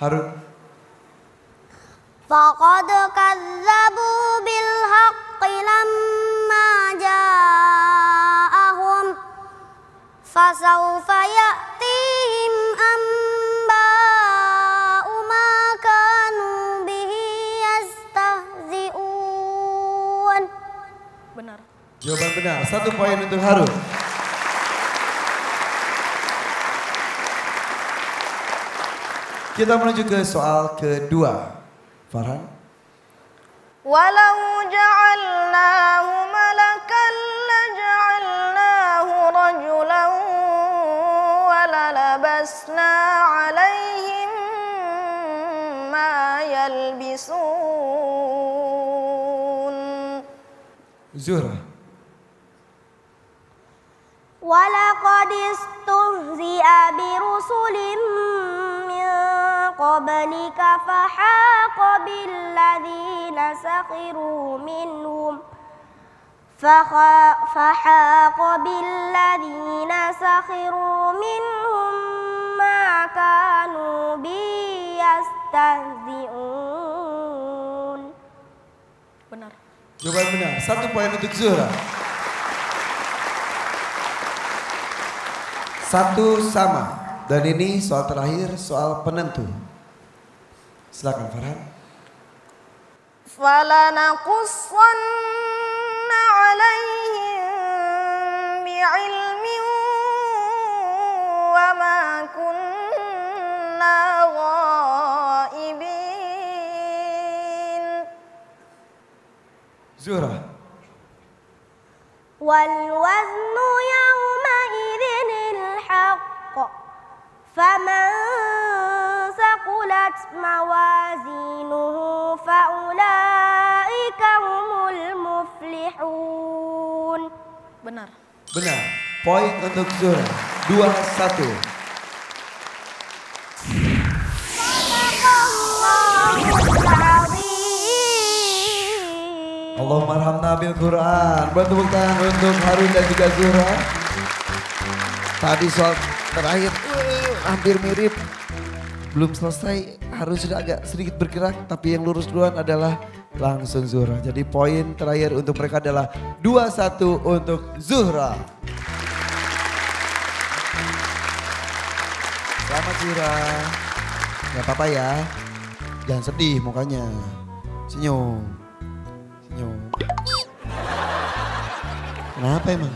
Harun. Faqad kazzabu bil haqqi lamma ja'ahum fasawfa ya'tihim amba'u ma kanu bihi yastahzi'un. Benar. Jawaban benar. Satu poin untuk Harun. Kita menuju ke soal kedua. Farhan. ولو جعلناه ملكا لجعلناه رجلا وللبسنا عليهم ما يلبسون Zuhra. ولقد استهزئ برسل من قبلك فحاق بالذين سخروا منهم فخا- فحاق بالذين سخروا منهم ما كانوا به يستهزئون benar Jawaban benar. Satu poin untuk Zuhra. Satu sama. Dan ini soal terakhir, soal penentu. Silakan Farhan. فلنقصن عليهم بعلم وما كنا غائبين Zuhra. والوزن يومئذ الحق فمن ثقلت موازينه فأولئك هم المفلحون benar Benar. Poin untuk Zuhra. Dua satu. Allahumma arhamna bil Quran. Buat tepuk tangan untuk Harun dan juga Zuhra. Tadi soal terakhir uh, hampir mirip. Belum selesai, harus sudah agak sedikit bergerak. Tapi yang lurus duluan adalah langsung Zuhra. Jadi poin terakhir untuk mereka adalah 2-1 untuk Zuhra. Selamat Zuhra. Gak apa-apa ya. Jangan sedih mukanya. Senyum. Senyum. Kenapa emang?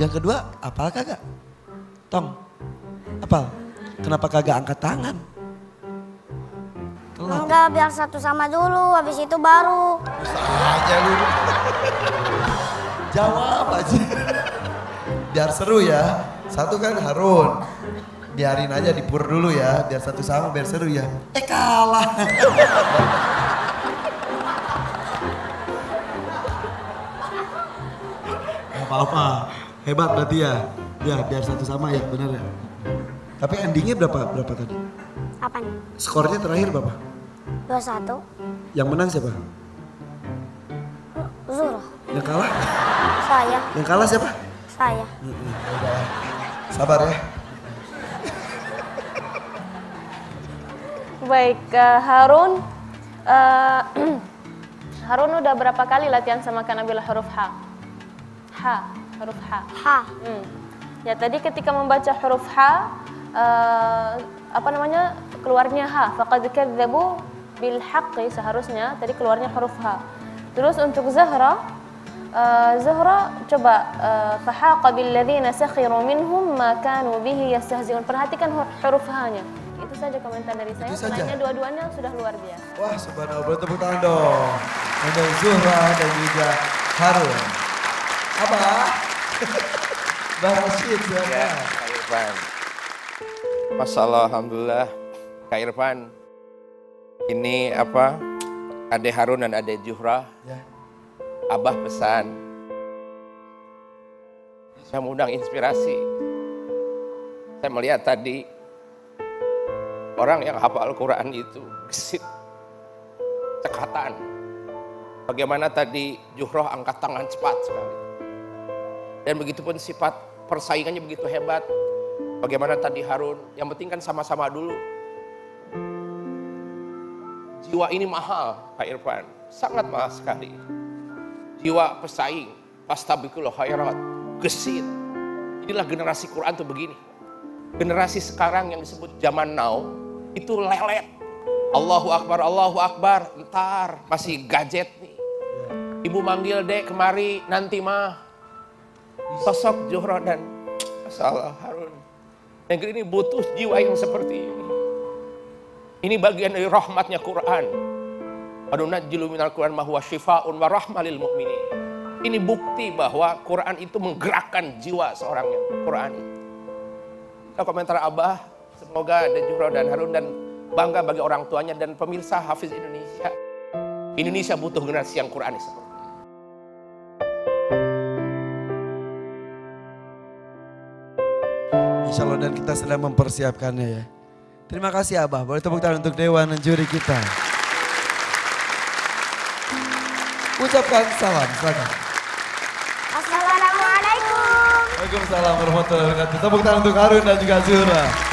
Yang kedua, apal kagak? Tong, apal? Kenapa kagak angkat tangan? Telat. Enggak, biar satu sama dulu, habis itu baru. aja lu. Jawab aja. Biar seru ya. Satu kan Harun. Biarin aja dipur dulu ya. Biar satu sama biar seru ya. Eh kalah. Apa-apa. Hebat berarti ya. Ya biar satu sama ya benar ya. Tapi endingnya berapa berapa tadi? Apa nih? Skornya terakhir berapa? 21. Yang menang siapa? Zura. Yang kalah? Saya. Yang kalah siapa? Saya. Sabar ya. Baik, eh, Harun. eh, Harun udah berapa kali latihan sama Kak Nabila huruf H? H, huruf H. H. Hmm. Ya tadi ketika membaca huruf H, eh, apa namanya keluarnya H. Faqad kadzabu bil haqqi seharusnya tadi keluarnya huruf H. Terus untuk Zahra, eh, Zahra coba eh, fahaqa bil ladzina sakhiru minhum ma kanu bihi yastahzi'un. Perhatikan huruf H-nya. Itu saja komentar dari saya. Itu? Selainnya dua-duanya sudah luar biasa. Wah subhanallah, boleh tepuk tangan dong. Untuk Zuhra dan juga Harun. Apa? Bang Rashid, Ya, silakan. Irfan. Masalah Alhamdulillah, Kak Irfan. Ini apa? Ade Harun dan Ade Juhra. Ya. Abah pesan. Saya mengundang inspirasi. Saya melihat tadi orang yang hafal Al-Quran itu gesit, cekatan. Bagaimana tadi Juhroh angkat tangan cepat sekali. Dan begitu pun sifat persaingannya begitu hebat. Bagaimana tadi Harun, yang penting kan sama-sama dulu. Jiwa ini mahal, Pak Irfan. Sangat mahal sekali. Jiwa pesaing, pastabikul khairat, gesit. Inilah generasi Quran tuh begini. Generasi sekarang yang disebut zaman now, itu lelet. Allahu Akbar, Allahu Akbar, ntar masih gadget nih. Ibu manggil dek kemari, nanti mah sosok Zuhra dan Harun. Negeri ini butuh jiwa yang seperti ini. Ini bagian dari rahmatnya Quran. Adunajjilu minal Quran ma huwa syifaun wa rahmah lil mu'minin. Ini bukti bahwa Quran itu menggerakkan jiwa seorang yang Quran. Kita komentar Abah, semoga ada Zuhra dan Harun dan bangga bagi orang tuanya dan pemirsa Hafiz Indonesia. Indonesia butuh generasi yang Quranis Insya Allah dan kita sedang mempersiapkannya ya. Terima kasih Abah, boleh tepuk tangan untuk Dewan dan juri kita. Ucapkan salam, silakan. Assalamualaikum. Waalaikumsalam warahmatullahi wabarakatuh. Tepuk tangan untuk Harun dan juga Zuhra.